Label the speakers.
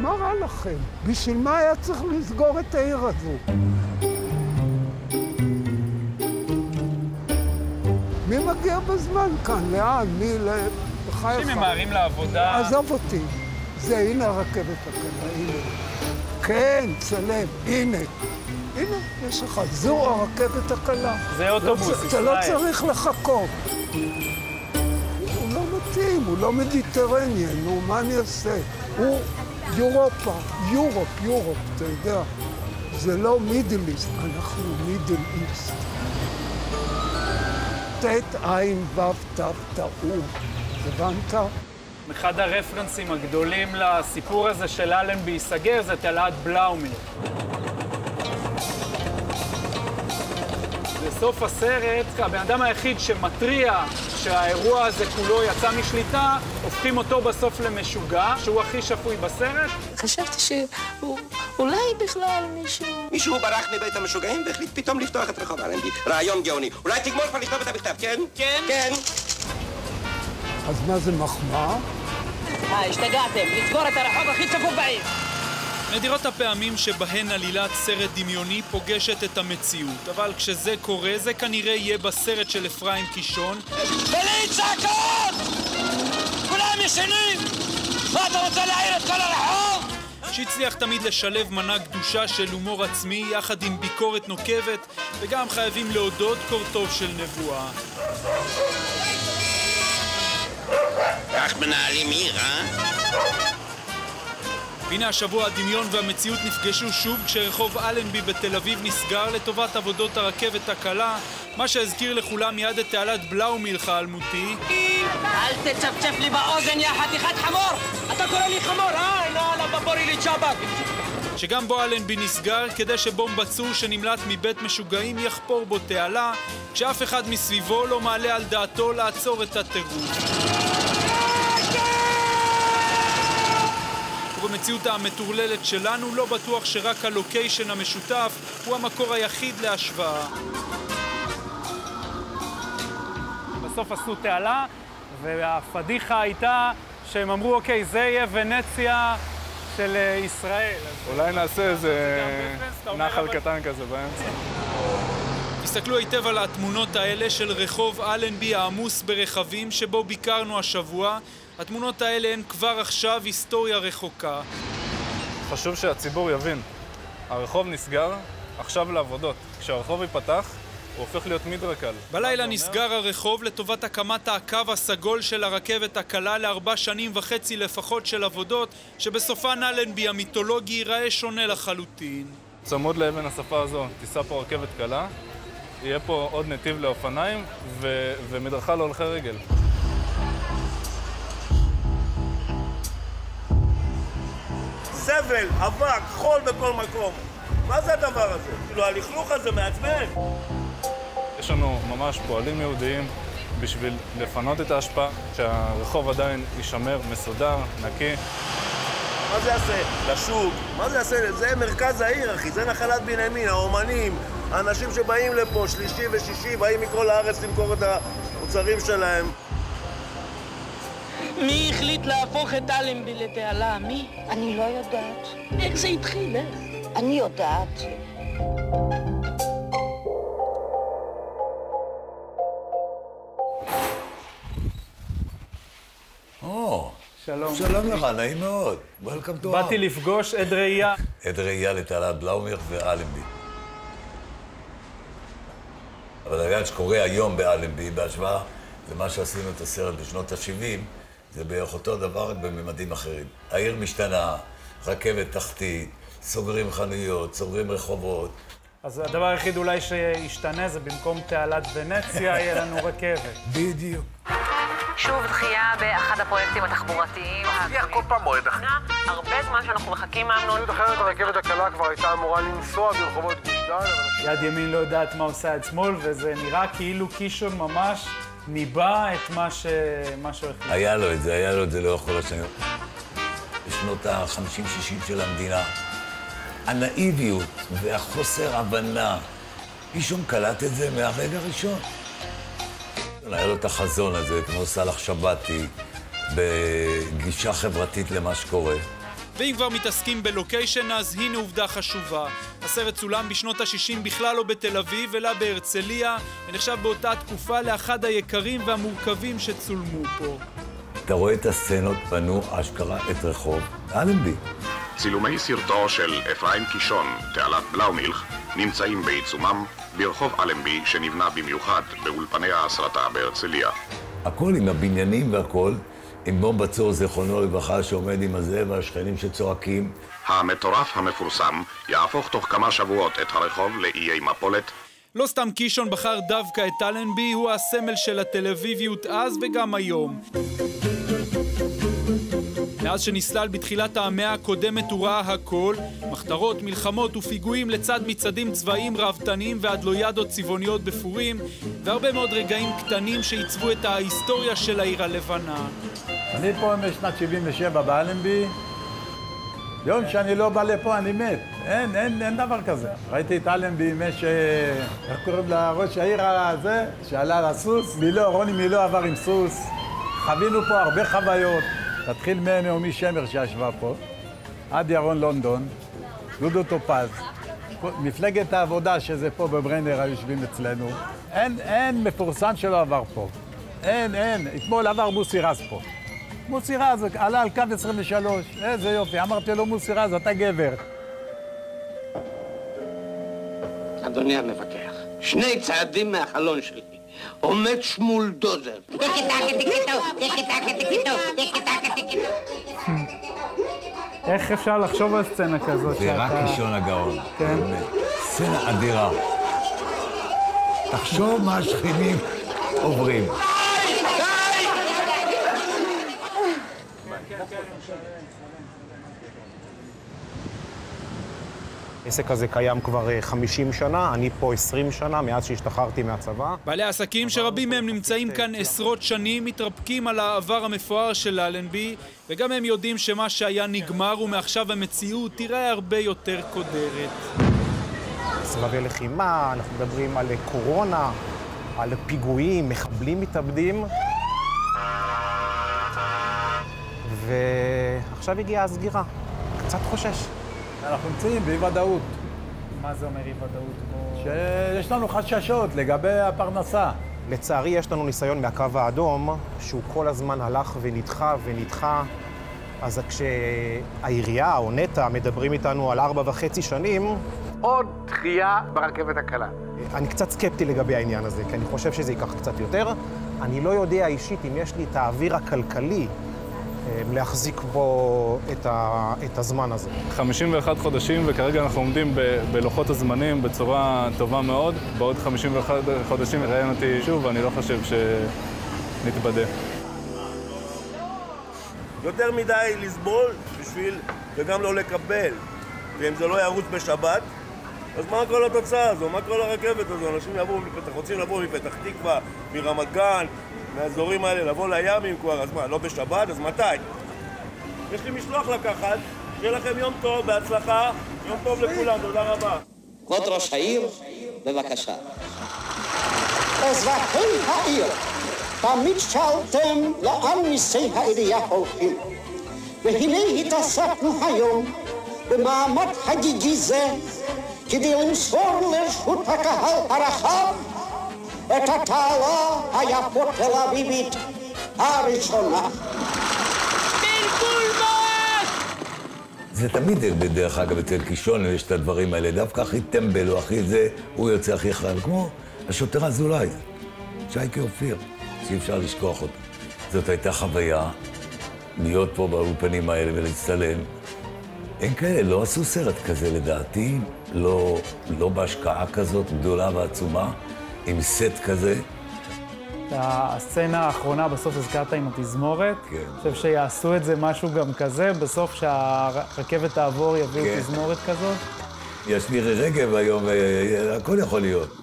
Speaker 1: מה רע לכם? בשביל מה היה צריך לסגור את העיר הזו? מי מגיע בזמן כאן? לאן? מי ל... בחייך?
Speaker 2: אנשים ממהרים לעבודה.
Speaker 1: עזוב אותי. זה, הנה הרכבת הקלה, הנה. כן, צלם, הנה. הנה, יש לך, זו הרכבת הקלה.
Speaker 2: זה אוטובוס,
Speaker 1: לא, צ- אתה לא
Speaker 2: ישראל.
Speaker 1: צריך לחכות. הוא לא מתאים, הוא לא מדיטרניאן, נו, מה אני אעשה? הוא אירופה, יורופ, יורופ, אתה יודע. זה לא מידל איסט, אנחנו מידל איסט. ט' עין ו' ת' טעו. הבנת?
Speaker 2: אחד הרפרנסים הגדולים לסיפור הזה של אלנבי ייסגר זה תלעת בלאומיר. בסוף הסרט, הבן אדם היחיד שמתריע שהאירוע הזה כולו יצא משליטה, הופכים אותו בסוף למשוגע, שהוא הכי שפוי בסרט.
Speaker 3: חשבתי שאולי בכלל מישהו...
Speaker 4: מישהו ברח מבית המשוגעים והחליט פתאום לפתוח את רחוב אלנבי. רעיון גאוני. אולי תגמור כבר לכתוב את המכתב, כן?
Speaker 3: כן?
Speaker 4: כן.
Speaker 1: אז מה זה מחמאה?
Speaker 3: מה, השתגעתם? לסגור את הרחוב הכי צפוף בעיר.
Speaker 5: נדירות הפעמים שבהן עלילת סרט דמיוני פוגשת את המציאות, אבל כשזה קורה, זה כנראה יהיה בסרט של אפרים קישון,
Speaker 3: בלי צעקות! כולם ישנים! מה, אתה רוצה להעיר את כל הרחוב?
Speaker 5: שהצליח תמיד לשלב מנה גדושה של הומור עצמי יחד עם ביקורת נוקבת, וגם חייבים להודות קורטוב של נבואה.
Speaker 4: כך מנהלים עיר, אה?
Speaker 5: והנה השבוע הדמיון והמציאות נפגשו שוב כשרחוב אלנבי בתל אביב נסגר לטובת עבודות הרכבת הקלה, מה שהזכיר לכולם מיד את תעלת בלאומילך האלמותי,
Speaker 3: אל תצפצף לי באוזן, יא חתיכת חמור! אתה קורא לי חמור, אה? לא, לא, בבורי לי צ'אבק!
Speaker 5: שגם בו אלנבי נסגר כדי שבום בצור שנמלט מבית משוגעים יחפור בו תעלה, כשאף אחד מסביבו לא מעלה על דעתו לעצור את הטירוף. ובמציאות המטורללת שלנו לא בטוח שרק הלוקיישן המשותף הוא המקור היחיד להשוואה.
Speaker 2: בסוף עשו תעלה, והפדיחה הייתה שהם אמרו, אוקיי, זה יהיה ונציה של אה, ישראל.
Speaker 6: אולי נעשה איזה נחל קטן כזה באמצע.
Speaker 5: תסתכלו היטב על התמונות האלה של רחוב אלנבי העמוס ברכבים שבו ביקרנו השבוע. התמונות האלה הן כבר עכשיו היסטוריה רחוקה.
Speaker 6: חשוב שהציבור יבין. הרחוב נסגר, עכשיו לעבודות. כשהרחוב ייפתח, הוא הופך להיות מדרקל.
Speaker 5: בלילה נסגר הרחוב לטובת הקמת הקו הסגול של הרכבת הקלה לארבע שנים וחצי לפחות של עבודות, שבסופן אלנבי המיתולוגי ייראה שונה לחלוטין.
Speaker 6: צמוד לאבן השפה הזו תיסע פה רכבת קלה, יהיה פה עוד נתיב לאופניים ו- ומדרכה להולכי רגל.
Speaker 7: זבל, אבק, חול בכל מקום. מה זה הדבר הזה? כאילו, הלכלוך הזה מעצבן.
Speaker 6: יש לנו ממש פועלים יהודיים בשביל לפנות את האשפה, שהרחוב עדיין יישמר מסודר, נקי.
Speaker 7: מה זה יעשה לשוק? מה זה יעשה? זה מרכז העיר, אחי. זה נחלת בנימין, האומנים, האנשים שבאים לפה, שלישי ושישי, באים מכל הארץ למכור את המוצרים שלהם.
Speaker 3: מי החליט להפוך את אלנבי לתעלה? מי?
Speaker 8: אני לא יודעת.
Speaker 3: איך זה התחיל, איך?
Speaker 8: אני יודעת.
Speaker 9: או,
Speaker 2: שלום.
Speaker 9: שלום לך, נעים מאוד. Welcome to
Speaker 2: באתי לפגוש עד ראייה.
Speaker 9: עד ראייה לתעלת בלאומיר ואלנבי. אבל העניין שקורה היום באלנבי, בהשוואה למה שעשינו את הסרט בשנות ה-70, זה בערך אותו דבר, רק בממדים אחרים. העיר משתנה, רכבת תחתית, סוגרים חנויות, סוגרים רחובות.
Speaker 2: אז הדבר היחיד אולי שישתנה זה במקום תעלת ונציה, יהיה לנו רכבת.
Speaker 9: בדיוק.
Speaker 10: שוב דחייה באחד הפרויקטים התחבורתיים.
Speaker 7: מבטיח כל פעם מועד אחר.
Speaker 10: הרבה זמן שאנחנו מחכים, אמנון.
Speaker 7: אחרת הרכבת הקלה כבר הייתה אמורה לנסוע ברחובות גוש דן, אבל...
Speaker 2: יד ימין לא יודעת מה עושה יד שמאל, וזה נראה כאילו קישון ממש ניבא את מה ש... מה שהוא החליט.
Speaker 9: היה לו את זה, היה לו את זה לאורך כל השנים. בשנות ה-50-60 של המדינה, הנאיביות והחוסר הבנה, מישהו קלט את זה מהרגע הראשון. היה לו את החזון הזה, כמו סאלח שבתי, בגישה חברתית למה שקורה.
Speaker 5: ואם כבר מתעסקים בלוקיישן, אז הנה עובדה חשובה. הסרט צולם בשנות ה-60 בכלל לא בתל אביב, אלא בהרצליה, ונחשב באותה תקופה לאחד היקרים והמורכבים שצולמו פה.
Speaker 9: אתה רואה את הסצנות, בנו אשכרה את רחוב אלנבי.
Speaker 11: צילומי סרטו של אפרים קישון, תעלת בלאומילך, נמצאים בעיצומם ברחוב אלנבי שנבנה במיוחד באולפני ההסרטה בהרצליה.
Speaker 9: הכל עם הבניינים והכל, עם בום בצור, זיכרונו לברכה, שעומד עם הזה, והשכנים שצועקים.
Speaker 11: המטורף המפורסם יהפוך תוך כמה שבועות את הרחוב לאיי מפולת.
Speaker 5: לא סתם קישון בחר דווקא את אלנבי, הוא הסמל של התל אביביות אז וגם היום. מאז שנסלל בתחילת המאה הקודמת הוא ראה הכל, מחתרות, מלחמות ופיגועים לצד מצעדים צבאיים ראוותניים ואדלוידות צבעוניות בפורים, והרבה מאוד רגעים קטנים שעיצבו את ההיסטוריה של העיר הלבנה.
Speaker 12: אני פה משנת 77 באלנבי. יום שאני לא בא לפה אני מת. אין, אין, אין דבר כזה. ראיתי את אלנבי עם יש... איך קוראים לראש העיר הזה? שעלה על הסוס? מילו, רוני מילו עבר עם סוס. חווינו פה הרבה חוויות. תתחיל מנעמי שמר שישבה פה, עד ירון לונדון, דודו טופז, מפלגת העבודה שזה פה בברנר היושבים אצלנו. אין, אין מפורסם שלא עבר פה. אין, אין. אתמול עבר מוסי רז פה. מוסי רז עלה על קו 23, איזה יופי. אמרתי לו, מוסי רז, אתה גבר.
Speaker 13: אדוני המפקח, שני צעדים מהחלון שלי. עומד שמול דוזר.
Speaker 2: איך אפשר לחשוב על סצנה כזאת?
Speaker 9: זה רק קישון הגאון.
Speaker 2: כן.
Speaker 9: סצנה אדירה. תחשוב מה השכנים עוברים.
Speaker 14: העסק הזה קיים כבר 50 שנה, אני פה 20 שנה, מאז שהשתחררתי מהצבא.
Speaker 5: בעלי עסקים שרבים מהם נמצאים כאן עשרות שנים, מתרפקים על העבר המפואר של אלנבי, וגם הם יודעים שמה שהיה נגמר ומעכשיו המציאות תראה הרבה יותר קודרת.
Speaker 14: סבבי לחימה, אנחנו מדברים על קורונה, על פיגועים, מחבלים מתאבדים. ועכשיו הגיעה הסגירה. קצת חושש.
Speaker 12: אנחנו נמצאים באי-ודאות.
Speaker 2: מה זה אומר אי-ודאות?
Speaker 12: שיש לנו חששות לגבי הפרנסה.
Speaker 14: לצערי, יש לנו ניסיון מהקו האדום, שהוא כל הזמן הלך ונדחה ונדחה. אז כשהעירייה או נטע מדברים איתנו על ארבע וחצי שנים...
Speaker 15: עוד דחייה ברכבת הקלה.
Speaker 14: אני קצת סקפטי לגבי העניין הזה, כי אני חושב שזה ייקח קצת יותר. אני לא יודע אישית אם יש לי את האוויר הכלכלי להחזיק בו את, ה, את הזמן הזה.
Speaker 6: 51 חודשים, וכרגע אנחנו עומדים ב, בלוחות הזמנים בצורה טובה מאוד. בעוד 51 חודשים יראיין אותי שוב, ואני לא חושב שנתבדה.
Speaker 7: יותר מדי לסבול בשביל, וגם לא לקבל. ואם זה לא ירוץ בשבת, אז מה כל התוצאה הזו? מה כל הרכבת הזו? אנשים יבואו מפתח, רוצים לבוא מפתח תקווה, מרמת גן, מהאזורים האלה, לבוא לים אם כבר, אז מה, לא בשבת? אז מתי? יש לי משלוח לקחת, שיהיה לכם יום טוב, בהצלחה, יום טוב לכולם, תודה רבה.
Speaker 13: כבוד ראש העיר, בבקשה. אזרחי העיר, תמיד שאלתם לאן מיסי העירייה הולכים. והנה התעסקנו היום במעמד חגיגי זה כדי למסור לרשות הקהל הרחב את התעלה היפות תל אביבית הראשונה.
Speaker 9: זה תמיד, דרך אגב, אצל קישון יש את הדברים האלה. דווקא הכי טמבל או הכי זה, הוא יוצא הכי חייב. כמו השוטר אזולאי, שייקי אופיר, שאי אפשר לשכוח אותו. זאת הייתה חוויה להיות פה באולפנים האלה ולהצטלם. אין כאלה, לא עשו סרט כזה לדעתי, לא, לא בהשקעה כזאת גדולה ועצומה. עם סט כזה.
Speaker 2: הסצנה האחרונה, בסוף הזכרת עם התזמורת. כן. אני חושב שיעשו את זה משהו גם כזה, בסוף שהרכבת תעבור יביאו כן. תזמורת כזאת.
Speaker 9: יש מירי רגב היום, הכל יכול להיות.